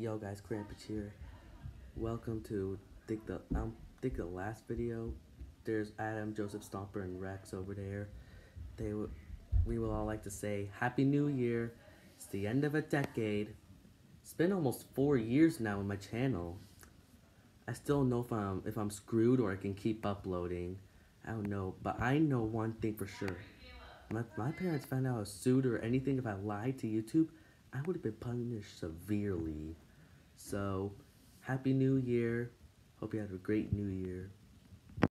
Yo guys, Krampus here. Welcome to think the um think the last video. There's Adam, Joseph Stomper, and Rex over there. They we will all like to say Happy New Year. It's the end of a decade. It's been almost four years now on my channel. I still don't know if I'm if I'm screwed or I can keep uploading. I don't know, but I know one thing for sure. My, my parents found out I was sued or anything if I lied to YouTube, I would have been punished severely. So, Happy New Year. Hope you had a great New Year.